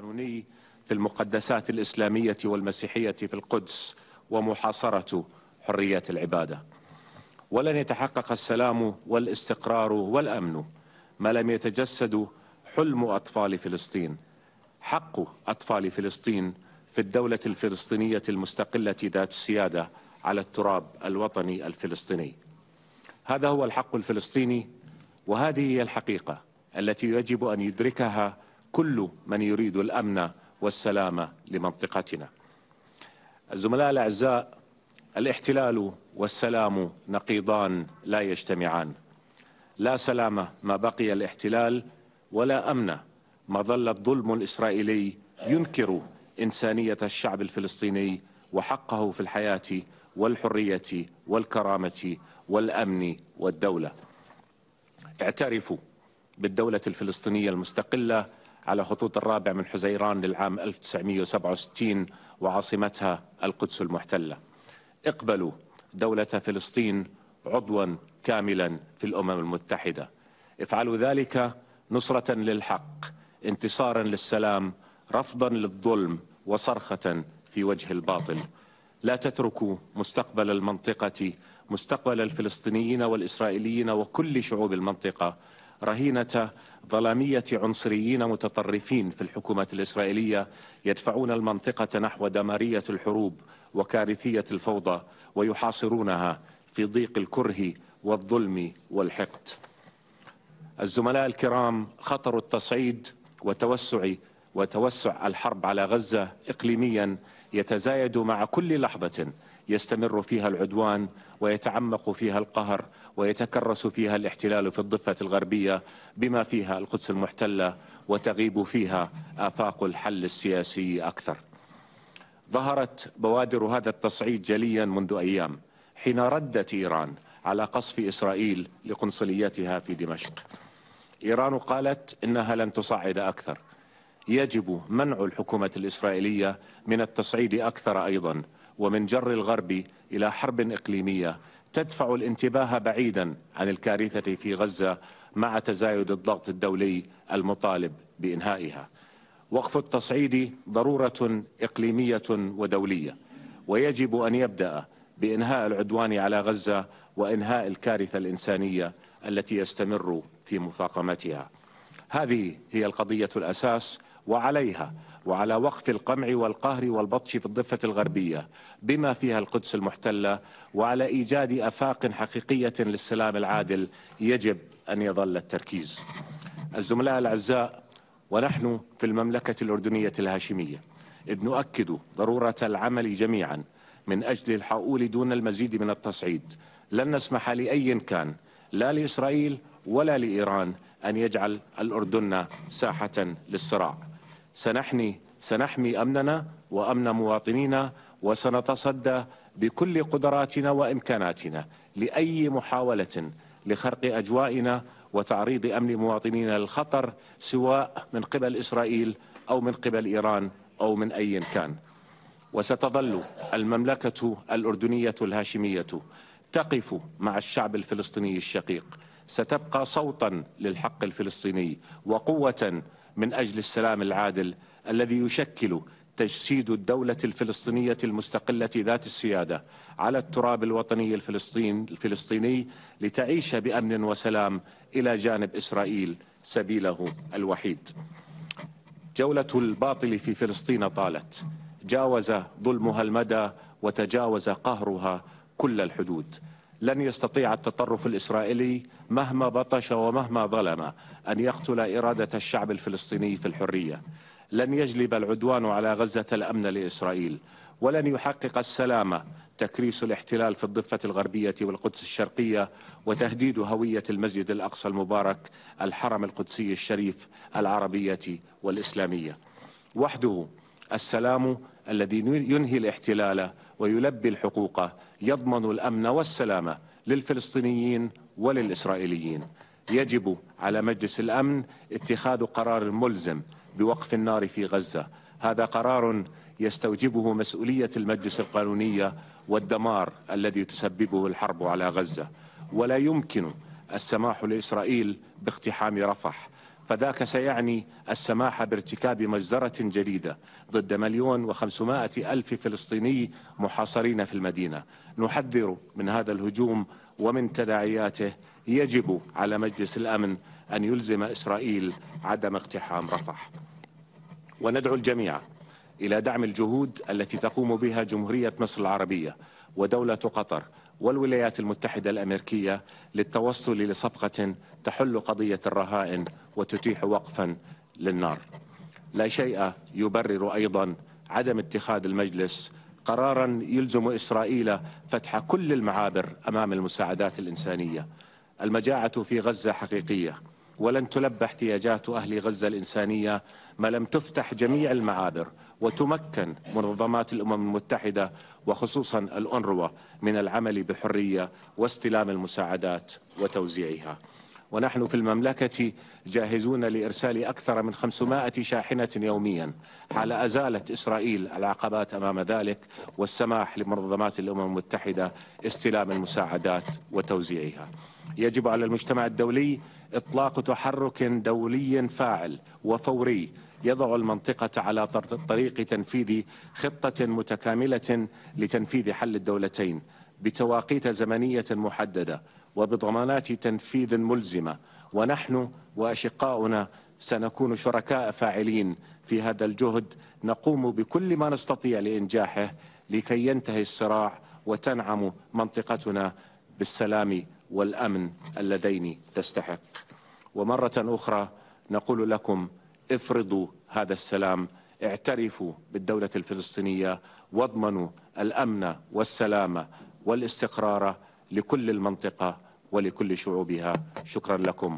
القانوني في المقدسات الإسلامية والمسيحية في القدس ومحاصرة حرية العبادة. ولن يتحقق السلام والاستقرار والأمن ما لم يتجسد حلم أطفال فلسطين حق أطفال فلسطين في الدولة الفلسطينية المستقلة ذات السيادة على التراب الوطني الفلسطيني. هذا هو الحق الفلسطيني وهذه هي الحقيقة التي يجب أن يدركها كل من يريد الأمن والسلام لمنطقتنا. الزملاء الأعزاء الاحتلال والسلام نقيضان لا يجتمعان. لا سلام ما بقي الاحتلال ولا أمن ما ظل الظلم الإسرائيلي ينكر إنسانية الشعب الفلسطيني وحقه في الحياة والحرية والكرامة والأمن والدولة. اعترفوا بالدولة الفلسطينية المستقلة على خطوط الرابع من حزيران للعام 1967 وعاصمتها القدس المحتلة. اقبلوا دولة فلسطين عضوا كاملا في الأمم المتحدة. افعلوا ذلك نصرة للحق انتصارا للسلام رفضا للظلم وصرخة في وجه الباطل. لا تتركوا مستقبل المنطقة مستقبل الفلسطينيين والإسرائيليين وكل شعوب المنطقة رهينة ظلامية عنصريين متطرفين في الحكومة الإسرائيلية يدفعون المنطقة نحو دمارية الحروب وكارثية الفوضى ويحاصرونها في ضيق الكره والظلم والحقد. الزملاء الكرام خطر التصعيد وتوسع وتوسع الحرب على غزة إقليميا يتزايد مع كل لحظة يستمر فيها العدوان ويتعمق فيها القهر ويتكرس فيها الاحتلال في الضفة الغربية بما فيها القدس المحتلة وتغيب فيها آفاق الحل السياسي أكثر. ظهرت بوادر هذا التصعيد جليا منذ أيام حين ردت إيران على قصف إسرائيل لقنصليتها في دمشق. إيران قالت إنها لن تصعد أكثر. يجب منع الحكومة الإسرائيلية من التصعيد أكثر أيضا ومن جر الغرب إلى حرب إقليمية تدفع الانتباه بعيدا عن الكارثة في غزة مع تزايد الضغط الدولي المطالب بإنهائها. وقف التصعيد ضرورة إقليمية ودولية ويجب أن يبدأ بإنهاء العدوان على غزة وإنهاء الكارثة الإنسانية التي يستمر في مفاقمتها هذه هي القضية الأساس وعليها وعلى وقف القمع والقهر والبطش في الضفة الغربية بما فيها القدس المحتلة وعلى إيجاد أفاق حقيقية للسلام العادل يجب أن يظل التركيز. الزملاء الأعزاء ونحن في المملكة الأردنية الهاشمية إذ نؤكد ضرورة العمل جميعا من أجل الحؤول دون المزيد من التصعيد. لن نسمح لأي كان لا لإسرائيل ولا لإيران أن يجعل الأردن ساحة للصراع. سنحمي سنحمي أمننا وأمن مواطنينا وسنتصدى بكل قدراتنا وإمكاناتنا لأي محاولة لخرق أجوائنا وتعريض أمن مواطنينا للخطر سواء من قبل إسرائيل أو من قبل إيران أو من أي كان. وستظل المملكة الأردنية الهاشمية تقف مع الشعب الفلسطيني الشقيق. ستبقى صوتا للحق الفلسطيني وقوة من أجل السلام العادل الذي يشكل تجسيد الدولة الفلسطينية المستقلة ذات السيادة على التراب الوطني الفلسطين الفلسطيني لتعيش بأمن وسلام إلى جانب إسرائيل سبيله الوحيد. جولة الباطل في فلسطين طالت. جاوز ظلمها المدى وتجاوز قهرها كل الحدود. لن يستطيع التطرف الإسرائيلي مهما بطش ومهما ظلم أن يقتل إرادة الشعب الفلسطيني في الحرية. لن يجلب العدوان على غزة الأمن لإسرائيل ولن يحقق السلام تكريس الاحتلال في الضفة الغربية والقدس الشرقية وتهديد هوية المسجد الأقصى المبارك الحرم القدسي الشريف العربية والإسلامية. وحده السلام الذي ينهي الاحتلال ويلبي الحقوق يضمن الأمن والسلامة للفلسطينيين وللإسرائيليين. يجب على مجلس الأمن اتخاذ قرار ملزم بوقف النار في غزة. هذا قرار يستوجبه مسؤولية المجلس القانونية والدمار الذي تسببه الحرب على غزة. ولا يمكن السماح لإسرائيل باقتحام رفح. فذاك سيعني السماح بارتكاب مجزرة جديدة ضد مليون وخمسمائة ألف فلسطيني محاصرين في المدينة. نحذر من هذا الهجوم ومن تداعياته يجب على مجلس الأمن أن يلزم إسرائيل عدم اقتحام رفح. وندعو الجميع إلى دعم الجهود التي تقوم بها جمهورية مصر العربية ودولة قطر والولايات المتحدة الأمريكية للتوصل لصفقة تحل قضية الرهائن وتتيح وقفا للنار. لا شيء يبرر أيضا عدم اتخاذ المجلس قرارا يلزم إسرائيل فتح كل المعابر أمام المساعدات الإنسانية. المجاعة في غزة حقيقية ولن تلبى احتياجات أهل غزة الإنسانية ما لم تفتح جميع المعابر. وتمكن منظمات الأمم المتحدة وخصوصا الأنروا من العمل بحرية واستلام المساعدات وتوزيعها. ونحن في المملكة جاهزون لإرسال أكثر من 500 شاحنة يوميا. حال أزالت إسرائيل العقبات أمام ذلك والسماح لمنظمات الأمم المتحدة استلام المساعدات وتوزيعها. يجب على المجتمع الدولي إطلاق تحرك دولي فاعل وفوري يضع المنطقة على طريق تنفيذ خطة متكاملة لتنفيذ حل الدولتين بتواقيت زمنية محددة وبضمانات تنفيذ ملزمة. ونحن وأشقاؤنا سنكون شركاء فاعلين في هذا الجهد. نقوم بكل ما نستطيع لإنجاحه لكي ينتهي الصراع وتنعم منطقتنا بالسلام والأمن اللذين تستحق. ومرة أخرى نقول لكم افرضوا هذا السلام اعترفوا بالدولة الفلسطينية واضمنوا الأمن والسلام والاستقرار لكل المنطقة ولكل شعوبها. شكرا لكم.